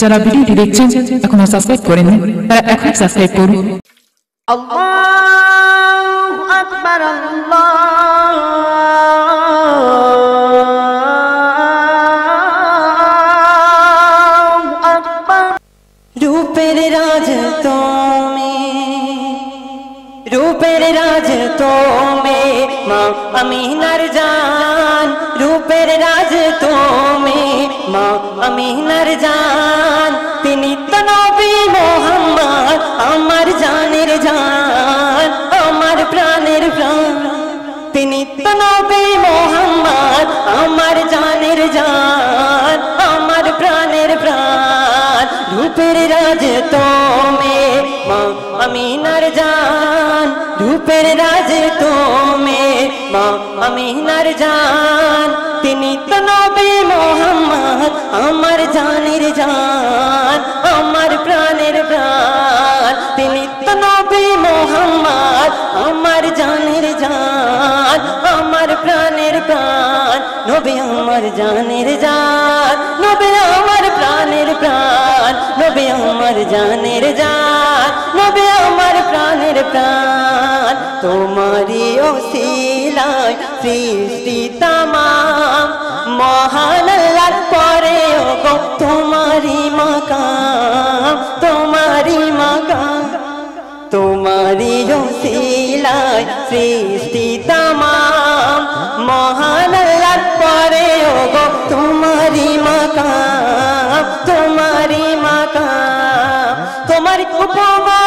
যারা ভিডিওটি দেখছেন, এখনও সাবস্ক্রাইব করেননি, তারা এখন সাবস্ক্রাইব করুন। রূপের রাজ তোমে, রূপের রাজ তুমি, মা আমিনার জান, রূপের রাজ আমিনার জান, তিনি তো নবী মোহাম্মদ, আমার জানের জান, আমার প্রাণের প্রাণ। তিনি তো নবী মোহাম্মদ, আমার জানের জান, আমার প্রাণের প্রাণ। রূপের রাজ তুমি, মা আমিনার জান। রূপের রাজ তুমি, মা আমিনার জান। জানের জান, আমার প্রাণের প্রাণ। তিনি তো নবী মোহাম্মদ, আমার জানের জান, আমার প্রাণের প্রাণ। নবী আমার জানের জান, নবী আমার প্রাণের প্রাণ। নবী আমার জানের জান, নবী আমার প্রাণের প্রাণ। তোমারই ওসিলায় সৃষ্টি তামাম মাকাম তোমারই মাকাম তোমারই ওসিলায় সৃষ্টি তামাম। মহান আল্লাহর পরে গো তোমারই মাকাম তোমারই মাকাম তোমার উপমা,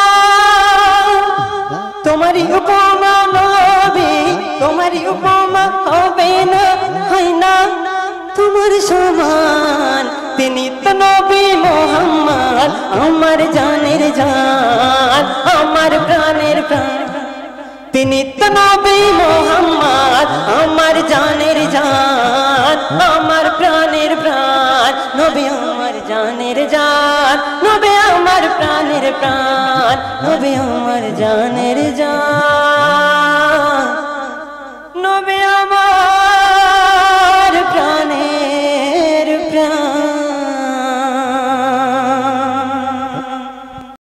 তোমারই উপমা নবী, তোমারই উপমা হবে না। তোমার সমান, তিনি তো নবী। আমার জানের জান, আমার প্রাণের প্রাণ। তিনি তো নবী মোহাম্মদ, আমার জানের জান, আমার প্রাণের প্রাণ। নবী আমার জানের জান, নবী আমার প্রাণের প্রাণ। নবী আমার জানের জান।